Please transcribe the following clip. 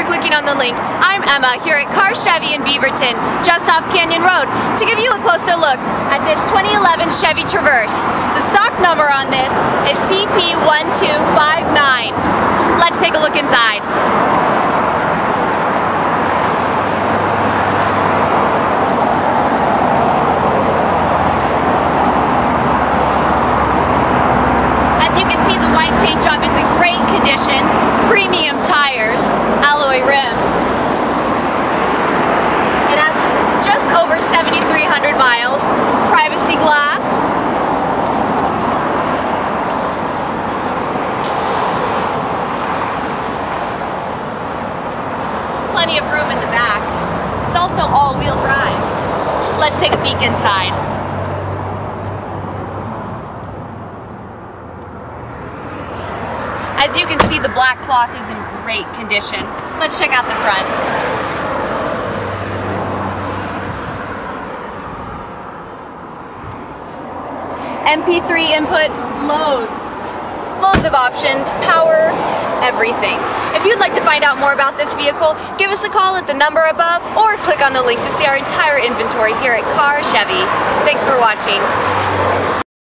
for clicking on the link. I'm Emma here at Carr Chevy in Beaverton, just off Canyon Road, to give you a closer look at this 2011 Chevy Traverse. The stock number on this is CP1259. Let's take a look inside. As you can see, the white paint job is in great condition. Premium tires, alloy rims. It has just over 7,300 miles. Privacy glass. Plenty of room in the back. It's also all-wheel drive. Let's take a peek inside. As you can see, the black cloth is in great condition. Let's check out the front. MP3 input, loads. Loads of options, power, everything. If you'd like to find out more about this vehicle, give us a call at the number above or click on the link to see our entire inventory here at Carr Chevy. Thanks for watching.